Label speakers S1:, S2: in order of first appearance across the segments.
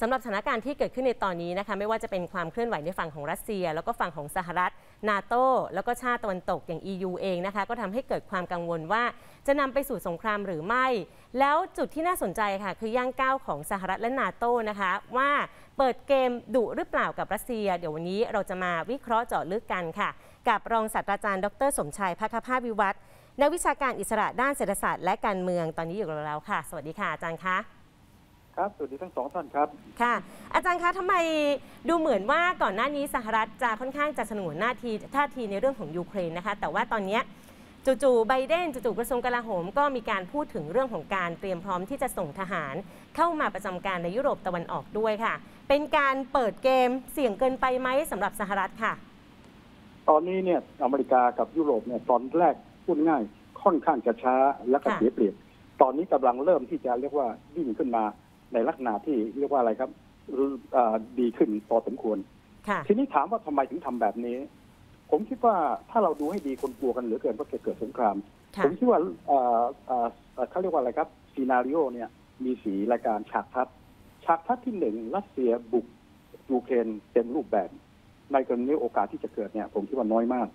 S1: สำหรับสถานการณ์ที่เกิดขึ้นในตอนนี้นะคะไม่ว่าจะเป็นความเคลื่อนไหวในฝั่งของรัสเซีย แล้วก็ฝั่งของสหรัฐนาโตแล้วก็ชาติตะวันตกอย่าง EU เองนะคะก็ทำให้เกิดความกังวลว่าจะนำไปสู่สงครามหรือไม่ แล้วจุดที่น่าสนใจค่ะ คือย่างก้าวของสหรัฐและนาโตนะคะว่าเปิดเกมดุหรือเปล่ากับรัสเซีย เดี๋ยววันนี้เราจะมาวิเคราะห์เจาะลึกกันค่ะ กับรองศาสตราจารย์ ดร สมชายพักภาพวิวัฒน์นักวิชาการอิสระด้านเศรษฐศาสตร์และการเมืองตอนนี้อยู่กับเราแล้วค่ะ สวัสดีค่ะอาจารย์คะ
S2: ครับสวัสดีทั้งสองท่านครับ
S1: ค่ะ อาจารย์คะทำไมดูเหมือนว่าก่อนหน้านี้สหรัฐจะค่อนข้างจะสนวนหน้าทีท่าทีในเรื่องของยูเครนนะคะ แต่ว่าตอนเนี้ยจู่ๆไบเดนจู่ๆกระทรวงกลาโหม ก็มีการพูดถึงเรื่องของการเตรียมพร้อมที่จะส่งทหาร เข้ามาประจำการในยุโรปตะวันออกด้วยค่ะ เป็นการเปิดเกมเสี่ยงเกินไปไหมสำหรับสหรัฐค่ะ
S2: ตอนนี้เนี่ยอเมริกากับยุโรปเนี่ยตอนแรกพูดง่ายค่อนข้างจะช้าและก็
S1: ค่ะ
S2: เสียเปรียบ ตอนนี้กำลังเริ่มที่จะเรียกว่าวิ่งขึ้นมา ในลักษณะที่เรียกว่าอะไรครับเอ่อดีขึ้นพอสมควร
S1: ค่ะ
S2: ทีนี้ถามว่าทำไมถึงทำแบบนี้ ผมคิดว่าถ้าเราดูให้ดีคนกลัวกันเหลือเกินว่าจะเกิดสงคราม
S1: ค่ะ
S2: ผมคิดว่าเอ่อเอ่อเอ่อเขาเรียกว่าอะไรครับ scenario เนี่ยมีสี่รายการฉากทัศน์ฉากทัศน์ที่หนึ่งรัสเซียบุกยูเครนเต็มรูปแบบ ในกรณีโอกาสที่จะเกิดเนี่ย ผมคิดว่าน้อยมาก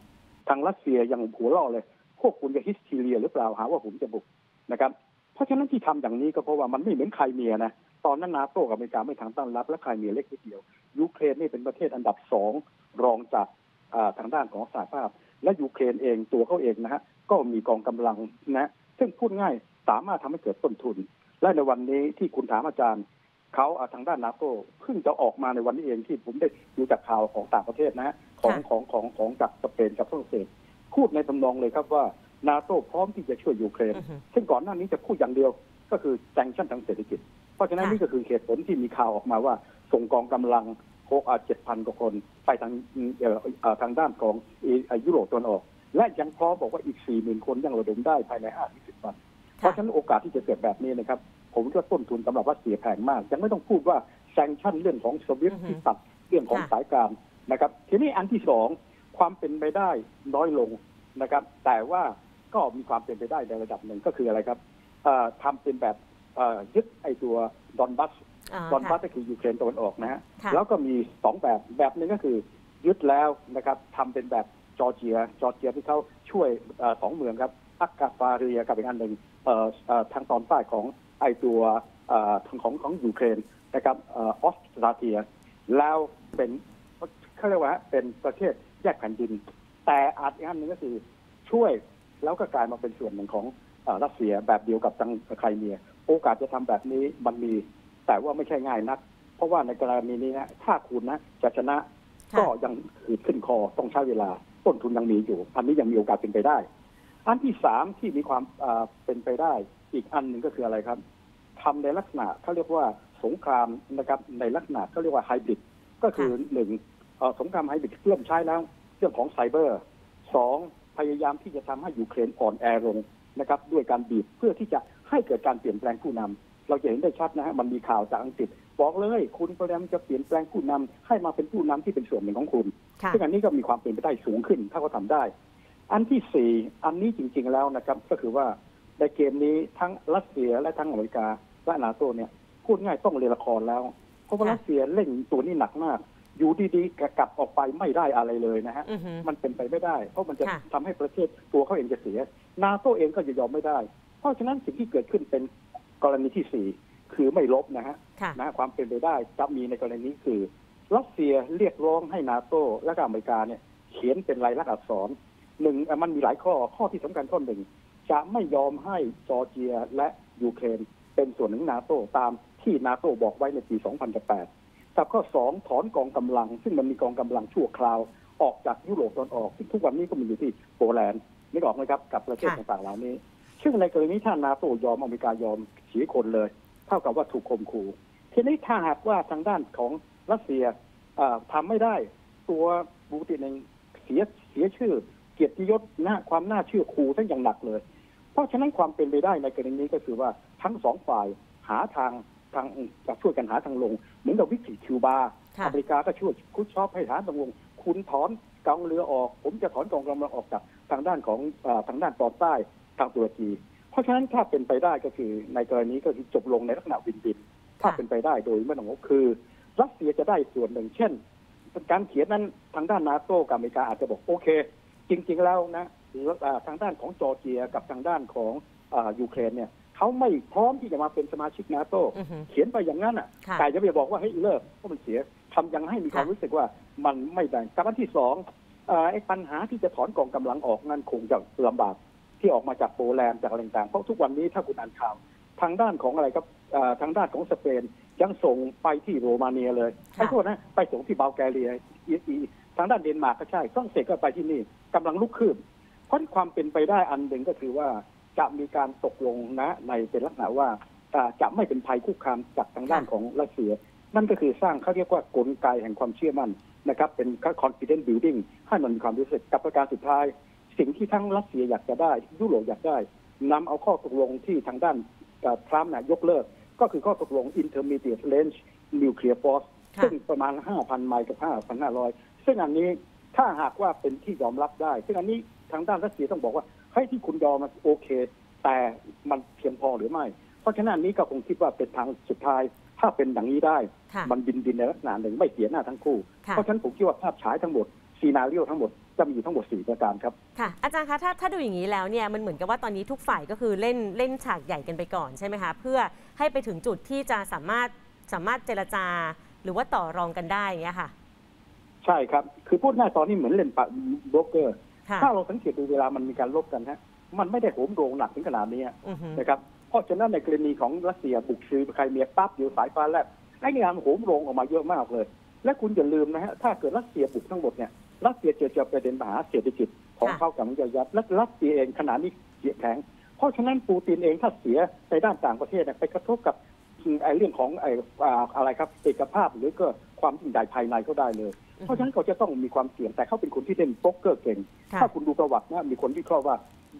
S2: ทางรัสเซียยังหัวล่อเลย พวกคุณจะฮิสทีเรียหรือเปล่าหาว่าผมจะบุกนะครับ เพราะฉะนั้นที่ทำอย่างนี้ก็เพราะว่ามันไม่เหมือนไครเมียนะ ตอนนั้นนาโต้กับอเมริกาไม่ทางต้านรับ และไครเมียเล็กนิดเดียว ยูเครนนี่เป็นประเทศอันดับสองรองจากอ่าทางด้านของสหภาพ และยูเครนเองตัวเขาเองนะฮะก็มีกองกำลังนะซึ่งพูดง่ายสามารถทำให้เกิดต้นทุน และในวันนี้ที่คุณถามอาจารย์เขาอ่าทางด้านนาโต้เพิ่งจะออกมาในวันนี้เองที่ผมได้ดูจากข่าวของต่างประเทศนะฮะของ
S1: ค่ะ
S2: ของของของจากสเปนกับฝรั่งเศสพูดในทำนองเลยครับว่านาโต้พร้อมที่จะช่วยยูเครน
S1: อือฮึ
S2: ซึ่งก่อนหน้านี้จะพูดอย่างเดียวก็คือแซงชั่นทางเศรษฐกิจเพ ราะฉะนั้น
S1: ค่ะ
S2: นี่ก็คือเหตุผลที่มีข่าวออกมาว่าส่งกองกำลังโคอาเจ็ดพันกว่าคน ไปทางเอ่อเอ่อทางด้านของเอ่อยุโรปตะวันออก และยังพร้อมบอกว่าอีกสี่หมื่นคนยังระดมได้ภายในห้าสิบวัน เพราะฉะนั้นโอกาสที่จะเกิดแบบนี้นะครับ ผมคิดว่าต้นทุนสำหรับรัสเซียแพงมาก ยังไม่ต้องพูดว่าแซงชั่นเรื่องของโซเวียต
S1: อือฮึ
S2: ที่ตัดเรื่องของ
S1: ค่ะ
S2: สายการนะครับ ทีนี้อันที่สองความเป็นไปได้น้อยลงนะครับ แต่ว่าก็มีความเป็นไปได้ในระดับหนึ่งก็คืออะไรครับเอ่อทำเป็นแบบเอ่อ ยึดไอตัวดอนบัส
S1: อ่า
S2: ดอนบัส
S1: ค่ะ
S2: ก็คือยูเครนตะวันออกนะฮะ
S1: ค่ะ
S2: แล้วก็มีสองแบบแบบหนึงก็คือยึดแล้วนะครับทำเป็นแบบจอร์เจีย จอร์เจียที่เขาช่วยเออสองเมืองครับอักกาฟาเรียกับอีกอันหนึ่งเอ่อเอ่อทางตอนใต้ของไอตัวเอ่อทางของของยูเครนนะครับเออออสตราเทียแล้วเป็นเขาเรียกว่าเป็นประเทศแยกแผ่นดิน แต่อาจอีกอันหนึ่งก็คือช่วยแล้วก็กลายมาเป็นส่วนหนึ่งของเอ่อรัสเซียแบบเดียวกับทางไครเมีย โอกาสจะทำแบบนี้มันมี แต่ว่าไม่ใช่ง่ายนัก เพราะว่าในกรณีนี้นะถ้าคุณนะจะชนะ
S1: ค่ะ
S2: ก็ยังขืดขึ้นคอต้องใช้เวลา ต้นทุนยังมีอยู่ อันนี้ยังมีโอกาสเป็นไปได้ อันที่สามที่มีความอ่าเป็นไปได้ อีกอันหนึ่งก็คืออะไรครับทำในลักษณะเขาเรียกว่าสงครามนะครับในลักษณะเขาเรียกว่าไฮบริดก็คือหนึ่งเอ่อสงครามไฮบริดเริ่มใช้แล้วเรื่องของไซเบอร์สองพยายามที่จะทำให้ยูเครนอ่อนแอลงนะครับ ด้วยการบีบเพื่อที่จะ ให้เกิดการเปลี่ยนแปลงผู้นำเราจะเห็นได้ชัดนะฮะมันมีข่าวจากอังกฤษบอกเลย คุณพยายามจะเปลี่ยนแปลงผู้นำให้มาเป็นผู้นำที่เป็นส่วนหนึ่งของคุณ
S1: ค่ะ
S2: ซึ่งอันนี้ก็มีความเป็นไปได้สูงขึ้น ถ้าเขาทำได้ อันที่สี่อันนี้จริง ๆแล้วนะครับ ก็คือว่าในเกมนี้ทั้งรัสเซียและทั้งอเมริกาและนาโตเนี่ยพูดง่ายต้องเล่นละครแล้ว เพราะว่า
S1: ค่ะ
S2: รัสเซียเล่นตัวนี้หนักมาก อยู่ดีๆกลับออกไปไม่ได้อะไรเลยนะฮะ
S1: อือฮึ
S2: มันเป็นไปไม่ได้ เพราะมันจะ
S1: ค่ะ
S2: ทำให้ประเทศตัวเขาเองจะเสีย นาโตเองก็จะยอมไม่ได้ เพราะฉะนั้นสิ่งที่เกิดขึ้นเป็นกรณีที่สี่คือไม่ลบนะฮะ
S1: ค่ะ
S2: นะความเป็นไปได้จะมีในกรณีนี้คือรัสเซียเรียกร้องให้นาโตและก็อเมริกาเนี่ยเขียนเป็นลายลักษณ์อักษรหนึ่งอะมันมีหลายข้อข้อที่สำคัญข้อหนึ่งจะไม่ยอมให้จอร์เจียและยูเครนเป็นส่วนหนึ่งนาโตตามที่นาโตบอกไว้ในปี 2008กับข้อสองถอนกองกำลัง ซึ่งมันมีกองกำลังชั่วคราวออกจากยุโรปตอนออก ซึ่งทุกวันนี้ก็มีอยู่ที่โปแลนด์นึกออกไหมครับ กับประเทศ
S1: ค่ะ
S2: ต่างๆเหล่านี้ ซึ่งในกรณีถ้านาโตยอมอเมริกายอมเสียคนเลย เท่ากับว่าถูกข่มขู่ทีนี้ถ้าหากว่าทางด้านของรัสเซียอ่าทำาไม่ได้ตัวบูตินเองเสียเสียชื่อ เกียรติยศหน้าความน่าเชื่อครูทั้งอย่างหนักเลย เพราะฉะนั้นความเป็นไปได้ในกรณีนี้ก็คือว่าทั้งสองฝ่ายหาทางทางจะช่วยกันหาทางลง เหมือนกับวิกฤตคิวบา
S1: ค่ะ
S2: อเมริกาก็ช่วยคุชชอบให้หาทางลง คุณถอนกองเรือออก ผมจะถอนกองกำลังออกจากทางด้านของอาทางด้านตอนใต้ ทางตุรกี เพราะฉะนั้นถ้าเป็นไปได้ก็คือในกรณีก็คือจบลงในลักษณะวินวิน ถ้า
S1: ค่ะ
S2: เป็นไปได้โดยไม่ต้องงบคือ รัสเซียจะได้ส่วนหนึ่ง เช่น การเขียนนั้นทางด้านนาโต้กับอเมริกาอาจจะบอกโอเค จริง ๆ แล้วนะอ่าทางด้านของจอร์เจียกับทางด้านของอายูเครนเนี่ยเขาไม่พร้อมที่จะมาเป็นสมาชิกนาโต้
S1: อือฮึ
S2: เขียนไปอย่างนั้นอะ
S1: ค่ะ
S2: แต่จะไปบอกว่าให้ยเลิกเพราะมันเสียทำยังให้มีความ
S1: ค่ะ
S2: รู้สึกว่ามันไม่แบ่งกับอันที่สองเอ่อไอ้ปัญหาที่จะถอนกองกำลังออกนั่นคงจะลำบาก ที่ออกมาจากโปแลนด์จากอะไรต่างๆเพราะทุกวันนี้ถ้าคุณอ่านข่าวทางด้านของอะไรครับเอ่อทางด้านของสเปนยังส่งไปที่โรมาเนียเลย
S1: ค่ะ
S2: ไอ้โทษนะไปส่งที่บัลแกเรียอีอีทางด้านเดนมาร์กก็ใช่ฝรั่งเศสก็ไปที่นี่กำลังลุกคืบเพราะความเป็นไปได้อันหนึ่งก็คือว่าจะมีการตกลงนะในเป็นลักษณะว่าอ่าจะไม่เป็นภัยคุกคามจากทางด้านของรัสเซีย นั่นก็คือสร้างเขาเรียกว่ากลไกแห่งความเชื่อมั่นนะครับเป็น confidence building ให้มันมีความรู้สึกกับประการสุดท้าย สิ่งที่ทั้งรัสเซียอยากจะได้ ยุโรปอยากได้นำเอาข้อตกลงที่ทางด้านเอ่อทรัมป์นะยกเลิก ก็คือข้อตกลง intermediate range nuclear force
S1: ค่ะ
S2: ซึ่งประมาณ 5,000 ไมล์กับ 5,500 ซึ่งอันนี้ถ้าหากว่าเป็นที่ยอมรับได้ ซึ่งอันนี้ทางด้านรัสเซียต้องบอกว่าให้ยที่คุณยอมมันโอเค แต่มันเพียงพอหรือไม่ เพราะฉะนั้นอันนี้ก็คงคิดว่าเป็นทางสุดท้าย ถ้าเป็นอย่างนี้ได้
S1: ค่ะ
S2: มันบินบินในลักษณะหนึ่งไม่เสียหน้าทั้งคู่
S1: ค่ะ
S2: เพราะฉะนั้นผมคิดว่าภาพฉายทั้งหมด ซีนารีโอทั้งหมดจะมีอยู่ทั้งหมด 4 ประการครับ
S1: ค่ะอาจารย์คะถ้าถ้าดูอย่างนี้แล้วเนี่ยมันเหมือนกับว่าตอนนี้ทุกฝ่ายก็คือเล่นเล่นฉากใหญ่กันไปก่อนใช่ไหมคะเพื่อให้ไปถึงจุดที่จะสามารถสามารถเจรจา หรือว่าต่อรองกันได้อย่างเงี้ยค่ะ
S2: ใช่ครับ คือพูดง่ายตอนนี้เหมือนเล่นปะโบรกเกอร์
S1: ค่ะ
S2: ถ้าเราสังเกตดูเวลามันมีการลบกันฮะมันไม่ได้โหมโรงหนักถึงขนาดนี้
S1: อือฮึ
S2: นะครับเพราะฉะนั้นในกรณีของรัสเซียบุกซื้อใครเมียปั๊บอยู่สายฟ้าแลบไอ้งานโหมโรงออกมาเยอะมากเลย และคุณอย่าลืมนะฮะถ้าเกิดรัสเซียบุกทั้งหมดเนี่ย รัสเซียเจอเจอประเด็นปัญหาเศรษฐกิจของเขากับมันจะยับและรัสเซียเองขนาดนี้เสียแข็งเพราะฉะนั้นปูตินเองถ้าเสียในด้านต่างประเทศเนี่ยไปกระทบกับไอ้เรื่องของไอ้อ่าอะไรครับเอกภาพหรือก็ความยิ่งใหญ่ภายในก็ได้เลย เพราะฉะนั้นเขาจะต้องมีความเสี่ยงแต่เขาเป็นคนที่เล่นโป๊กเกอร์เก่ง
S1: ค่ะ
S2: ถ้าคุณดูประวัตินะมีคนวิเคราะห์ว่า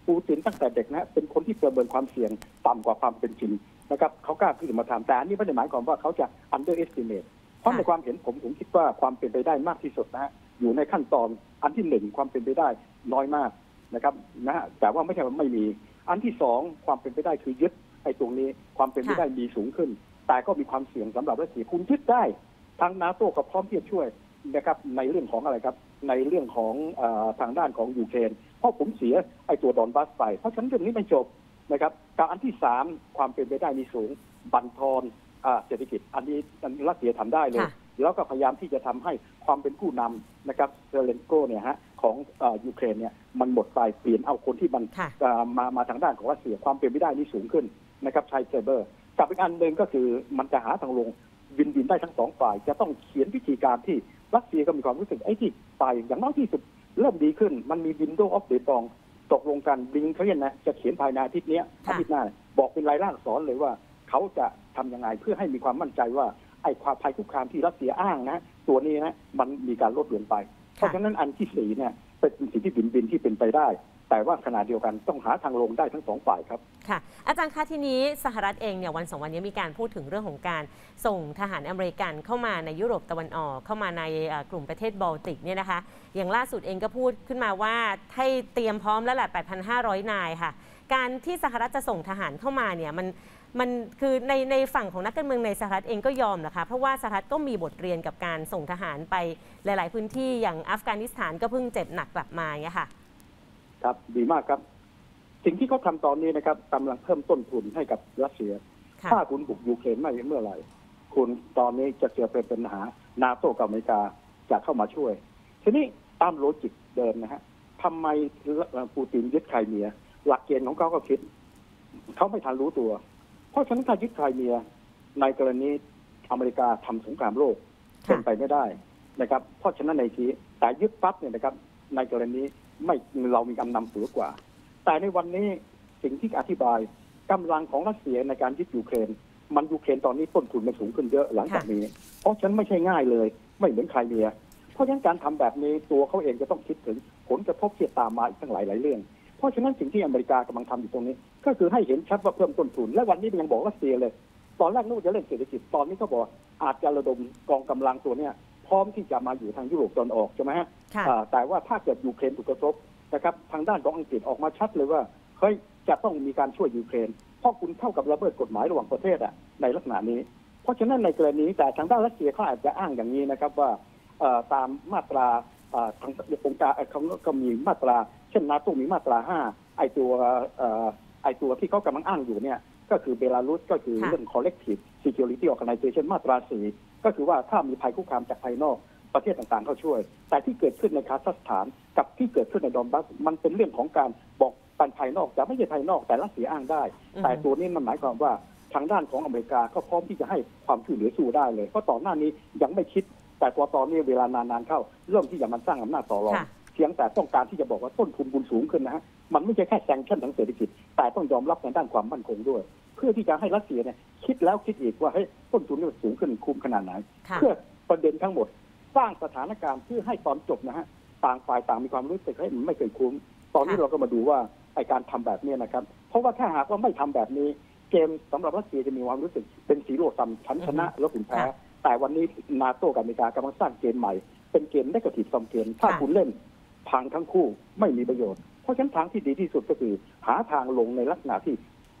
S2: ปูตินตั้งแต่เด็กนะเป็นคนที่ประเมินความเสี่ยงต่ำกว่าความเป็นจริงนะครับเขากล้าขึ้นมาทำแต่อันนี้ไม่ได้หมายความว่าเขาจะ underestimate เพราะในความเห็นผมผมคิดว่าความเป็นไปได้มากที่สุดนะฮะ อยู่ในขั้นตอนอันที่หนึ่งความเป็นไปได้น้อยมากนะครับนะฮะแต่ว่าไม่ใช่ว่าไม่มี อันที่สองความเป็นไปได้คือยึดไอ้ตรงนี้ความเป็นไปได้มีสูงขึ้น แต่ก็มีความเสี่ยงสำหรับรัสเซียคุณยึดได้ทางนาโต้ก็พร้อมที่จะช่วยนะครับในเรื่องของอะไรครับ ในเรื่องของเออทางด้านของยูเครนเพราะผมเสียไอ้ตัวดอนบาสไป เพราะฉะนั้นเรื่องนี้ไม่จบนะครับกับอันที่สามความเป็นไปได้มีสูงบั่นทอนอ่าเศรษฐกิจอันนี้อันนี้รัสเซียทำได้เลย
S1: ค่ะ
S2: แล้วก็พยายามที่จะทำให้ความเป็นผู้นำนะครับเซเลนสกีเนี่ยฮะของอายูเครนเนี่ยมันหมดไปเปลี่ยนเอาคนที่มัน
S1: ค่ะ
S2: อ่ามามาทางด้านของรัสเซียความเป็นไปได้นี่สูงขึ้นนะครับใช้เซเบอร์กับอีกอันหนึ่งก็คือมันจะหาทางลงบินบินได้ทั้งสองฝ่าย จะต้องเขียนวิธีการที่รัสเซียก็มีความรู้สึกไอ้ที่ฝ่ายอย่างน้อยที่สุดเริ่มดีขึ้นมันมี window of détente ตกลงกันบลิงเคนเนี่ยนะจะเขียนภายในอาทิตย์เนี้ย
S1: ค่ะ
S2: อาทิตย์หน้าบอกเป็นลายลักษณ์อักษรเลยว่าเขาจะทำยังไงเพื่อให้มีความมั่นใจว่า ไอ้ความภัยคุกคามที่รัสเซียอ้างนะ ตัวนี้นะมันมีการลดลงไป เพราะฉะนั้นอันที่สี่เนี่ยเป็นสิ่งที่บินบินที่เป็นไปได้ แต่ว่าขณะเดียวกันต้องหาทางลงได้ทั้งสองฝ่ายครับ
S1: ค่ะ อาจารย์คะทีนี้สหรัฐเองเนี่ยวันสองวันนี้มีการพูดถึงเรื่องของการส่งทหารอเมริกันเข้ามาในยุโรปตะวันออก เข้ามาในเอ่อกลุ่มประเทศบอลติกเนี่ยนะคะ อย่างล่าสุดเองก็พูดขึ้นมาว่าให้เตรียมพร้อมแล้วแหละ 8,500 นายค่ะ การที่สหรัฐจะส่งทหารเข้ามาเนี่ยมัน มันคือในในฝั่งของนักการเมืองในสหรัฐเองก็ยอมนะคะเพราะว่าสหรัฐก็มีบทเรียนกับการส่งทหารไปหลาย ๆ พื้นที่อย่างอัฟกานิสถานก็เพิ่งเจ็บหนักกลับมาเนี่ยค่ะ
S2: ครับดีมากครับ สิ่งที่เขาทำตอนนี้นะครับกำลังเพิ่มต้นทุนให้กับรัสเซีย
S1: ค่ะ
S2: ถ้าคุณบุกยูเครนไม่เมื่อไหร่คุณตอนนี้จะเจอเป็นปัญหานาโต้กับอเมริกาจะเข้ามาช่วย ทีนี้ตาม logic เดิมนะฮะทำไมปูตินยึดไครเมีย หลักเกณฑ์ของเขาก็คิดเขาไม่ทันรู้ตัว เพราะฉะนั้นถ้ายึดไครเมียในกรณีอเมริกาทำสงครามโลก
S1: ค่ะ
S2: เป็นไปไม่ได้นะครับ เพราะฉะนั้นในทีแต่ยึดปั๊บเนี่ยนะครับ ในกรณีไม่เรามีกำนำสูงกว่า แต่ในวันนี้สิ่งที่อธิบายกำลังของรัสเซียในการยึดยูเครน มันยูเครนตอนนี้ต้นทุนมันสูงขึ้นเยอะหลังจากนี้ เพราะฉะนั้นไม่ใช่ง่ายเลย ไม่เหมือนใครเมียเพราะฉะนั้นการทำแบบนี้ตัวเขาเองจะต้องคิดถึงผลกระทบที่จะตามมาอีกทั้งหลายหลายๆเรื่อง เพราะฉะนั้นสิ่งที่อเมริกากำลังทำอยู่ตรงนี้ ก็คือให้เห็นชัดว่าเพิ่มต้นทุน และวันนี้มันยังบอกรัสเซียเลย ตอนแรกนึกว่าจะเล่นเศรษฐกิจตอนนี้เขาบอกอาจจะระดมกองกำลังตัวเนี้ยพร้อมที่จะมาอยู่ทางยุโรปตอนออกใช่ไหมฮะ
S1: ค่ะ
S2: อ่าแต่ว่าถ้าเกิดยูเครนถูกกระทบนะครับทางด้านของอังกฤษออกมาชัดเลยว่าเฮ้ยจะต้องมีการช่วยยูเครน เพราะคุณเท่ากับระเบิดกฎหมายระหว่างประเทศอะในลักษณะนี้ เพราะฉะนั้นในกรณีแต่ทางด้านรัสเซียเขาอาจจะอ้างอย่างนี้นะครับว่าเอ่อตามมาตราเอ่อทางองค์การเอ่อเขาก็มีมาตรา เช่นนาโตมีมาตราห้าไอตัวเอ่อ ไอตัวที่เขากำลังอ้างอยู่เนี่ยก็คือเบลารุสก็คือ
S1: ค่ะ
S2: เรื่อง collective security organization มาตราสี่ก็คือว่าถ้ามีภัยคุกคามจากภายนอกประเทศต่างๆ เข้าช่วย แต่ที่เกิดขึ้นในคาซัคสถานกับที่เกิดขึ้นในดอนบัส มันเป็นเรื่องของการบอกปันภายนอกแต่ไม่ใช่ภายนอกแต่รัสเซียอ้างได้
S1: อือฮึ
S2: แต่ตัวนี้มันหมายความว่าทางด้านของอเมริกาก็พร้อมที่จะให้ความช่วยเหลือสู้ได้เลย เพราะต่อนหน้านี้ยังไม่คิด แต่พอตอนนี้เวลานานๆเข้า เริ่มที่จะมันสร้างอำนาจต่อรอง
S1: ค่ะ
S2: เพียงแต่ต้องการที่จะบอกว่าต้นทุนบุญสูงขึ้นนะฮะมันไม่ใช่แค่แซงชั่นทางเศรษฐกิจ แต่ต้องยอมรับในด้านความมั่นคงด้วย เพื่อที่จะให้รัสเซียเนี่ยคิดแล้วคิดอีกว่าเฮ้ยต้นทุนนี่มันสูงขึ้นคุ้มขนาดไหน
S1: ค่ะ
S2: เพื่อประเด็นทั้งหมด สร้างสถานการณ์เพื่อให้ตอนจบนะฮะต่างฝ่ายต่างมีความรู้สึกให้ยมันไม่เคยคุ้ม ตอนนี้
S1: ค่ะ
S2: เราก็มาดูว่าไอการทำแบบนี้นะครับ เพราะว่าถ้าหากว่าไม่ทำแบบนี้ เกมสำหรับรัสเซียจะมีความรู้สึกเป็นสีโรซัมชั้นชนะแล้วคุณแพ้
S1: ค่ะ
S2: แต่วันนี้นาโต้กับอเมริกากำลังสร้างเกมใหม่ เป็นเกมได้กระถิบซอมเกมถ้า
S1: ค่ะ
S2: คุณเล่น พังทั้งคู่ไม่มีประโยชน์ เพราะฉะนั้นทางที่ดีที่สุดก็คือ หาทางลงในลักษณะที่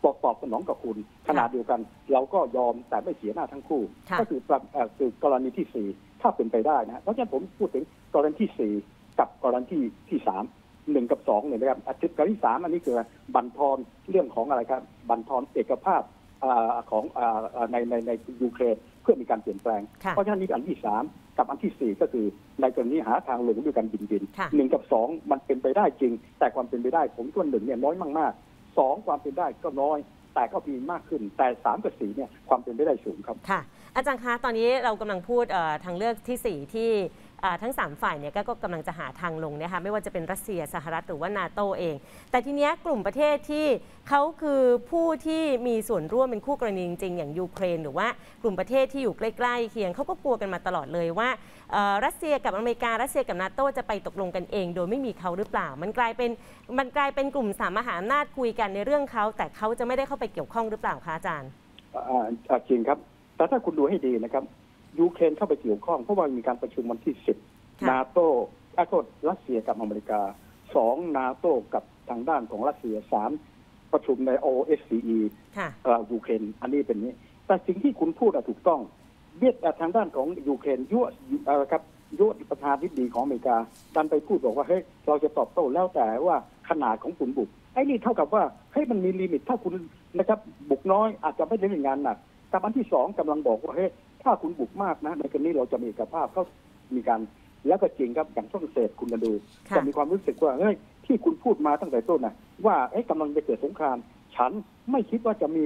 S2: ตอบตอบสนองกับคุณขนาดเดียวกัน เราก็ยอมแต่ไม่เสียหน้าทั้งคู่
S1: ค่ะ
S2: ก็คือประเอ่อคือกรณีที่สี่ถ้าเป็นไปได้นะเพราะฉะนั้นผมพูดถึงกรณีที่สี่กับกรณีที่ที่สามหนึ่งกับสองเนี่ยนะครับอาทิตย์กรณีที่สามอันนี้คือบันทอนเรื่องของอะไรครับบันทอนเอกภาพอ่าของอ่าอ่าในในในยูเครนเพื่อมีการเปลี่ยนแปลง
S1: ค่ะ
S2: เพราะฉะนั้นนี่อันที่สาม กับอันที่สี่ก็คือในกรณีหาทางลงด้วยกันบินบิน
S1: ค่ะ
S2: หนึ่งกับสองมันเป็นไปได้จริง แต่ความเป็นไปได้ผมตัวหนึ่งเนี่ยน้อยมากๆสองความเป็นได้ก็น้อย แต่ก็มีมากขึ้น แต่สามกับสี่เนี่ยความเป็นไปได้สูงครับ
S1: ค่ะอาจารย์คะตอนนี้เรากำลังพูดเอ่อทางเลือกทีสี่4 ที่อ่า ทั้ง 3 ฝ่ายเนี่ยก็ก็กำลังจะหาทางลงนะคะไม่ว่าจะเป็นรัสเซียสหรัฐหรือว่านาโตเอง แต่ทีเนี้ยกลุ่มประเทศที่เขาคือผู้ที่มีส่วนร่วมเป็นคู่กรณีจริงๆอย่างยูเครน หรือว่ากลุ่มประเทศที่อยู่ใกล้ๆเคียงเขาก็กลัวกันมาตลอดเลยว่ารัสเซียกับอเมริการัสเซียกับนาโตจะไปตกลงกันเอง โดยไม่มีเขาหรือเปล่า มันกลายเป็นมันกลายเป็นกลุ่มสามมหาอำนาจคุยกันในเรื่องเขาแต่เขาจะไม่ได้เข้าไปเกี่ยวข้องหรือเปล่าคะอาจารย์
S2: จริงครับแต่ถ้าคุณดูให้ดีนะครับ ยูเครนเข้าไปเกี่ยวข้องเพราะว่ามีการประชุมวันที่สิบ
S1: ค่ะ
S2: นาโตอาโทษรัสเซียกับอเมริกาสองนาโตกับทางด้านของรัสเซียสามประชุมใน OSCE
S1: ค่ะ
S2: เอ่อยูเครนอันนี้เป็นนี้ แต่สิ่งที่คุณพูดอะถูกต้อง เวียดเอ่อทางด้านของยูเครนยั่วเอ่อครับยั่วประธานาธิบดีของอเมริกาดันไปพูดบอกว่าเฮ้ยเราจะตอบโต้แล้วแต่ว่าขนาดของคุณบุกไอ้นี่เท่ากับว่าเฮ้ยมันมีลิมิตถ้าคุณนะครับบุกน้อยอาจจะไม่ได้งานหนักกับอันที่สองกำลังบอกว่าเฮ้ย ถ้าคุณบุกมากนะ ในกรณีเราจะมีเอกภาพเขามีการแล้วก็จริงครับอย่างฝรั่งเศสคุณมาดู
S1: ค่ะ
S2: จะมีความรู้สึกว่าเฮ้ยที่คุณพูดมาตั้งแต่ต้นนะว่าเอ้ยกำลังจะเกิดสงคราม ฉันไม่คิดว่าจะมี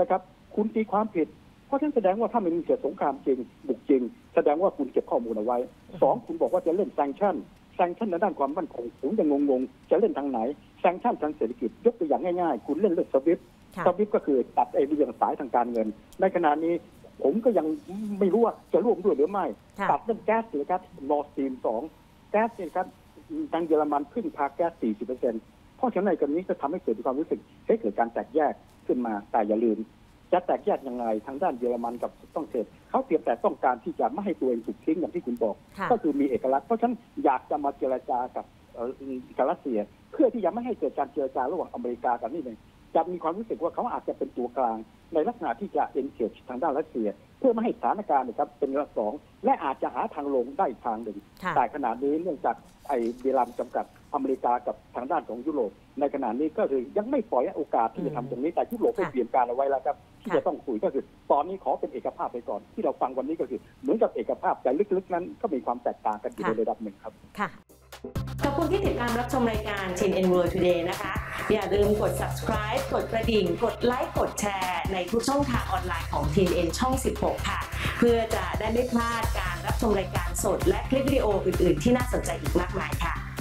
S2: นะครับ คุณตีความผิด เพราะฉะนั้นแสดงว่าถ้ามันมีเกิดสงครามจริง บุกจริง แสดงว่าคุณเก็บข้อมูลเอาไว้สองคุณบอกว่าจะเล่นแซงชั่นsanction ในด้านความมั่นคงผมยังงงๆ จะเล่นทางไหน sanction ทางเศรษฐกิจยกตัวอย่างง่ายๆ คุณเล่นเรื่อง SWIFT
S1: ค่ะ
S2: SWIFT ก็คือตัดไอ้เรื่องสายทางการเงิน ในขณะนี้ ผมก็ยังไม่รู้ว่าจะร่วมด้วยหรือไม่
S1: ค่ะ
S2: ตัดเรื่องแก๊สหรือครับ Nord Stream สองแก๊สเนี่ยครับทางเยอรมันพึ่งพาแก๊ส 40 เปอร์เซ็นต์เพราะฉะนั้นในกรณีนี้ก็ทำให้เกิดความรู้สึกให้เกิดการแตกแยกขึ้นมา แต่อย่าลืม จะแตกแยกยังไงทางด้านเยอรมันกับฝรั่งเศสเขาเพียงแต่ต้องการที่จะไม่ให้ตัวเองถูกทิ้งอย่างที่คุณบอก
S1: ค่ะ
S2: ก็คือมีเอกลักษณ์ เพราะฉะนั้นอยากจะมาเจรจากับเอ่อกับรัสเซีย เพื่อที่จะไม่ให้เกิดการเจรจาระหว่างอเมริกากับนี่เองจะมีความรู้สึกว่าเขาอาจจะเป็นตัวกลาง ในลักษณะที่จะเอ็นเกจทางด้านรัสเซีย เพื่อไม่ให้สถานการณ์นะครับเป็นระดับสอง และอาจจะหาทางลงได้อีกทางหนึ่ง
S1: ค่ะ
S2: แต่ขณะนี้เนื่องจากไอ้เวลาจำกัดอเมริกากับทางด้านของยุโรป ในขณะนี้ก็คือยังไม่ปล่อยโอกาสที่จะทำตรงนี้แต่ยุโรปได้
S1: ค่ะ
S2: เตรียมการเอาไว้แล้วครับที่
S1: ค่ะ
S2: จะต้องคุยก็คือตอนนี้ขอเป็นเอกภาพไปก่อน ที่เราฟังวันนี้ก็คือเหมือนกับเอกภาพแต่ลึกๆ นั้นก็มีความแตกต่างกันอยู่ในระดับหนึ่งครับ
S1: ค่ะขอบคุณที่ติดตามรับชมรายการ Chin and World Today นะคะ อย่าลืมกด subscribe กดกระดิ่ง กดไลค์กดแชร์ในทุกช่องทางออนไลน์ของ TNN ช่อง 16 ค่ะ เพื่อจะได้ไม่พลาดการรับชมรายการสดและคลิปวิดีโออื่น ๆ ที่น่าสนใจอีกมากมายค่ะ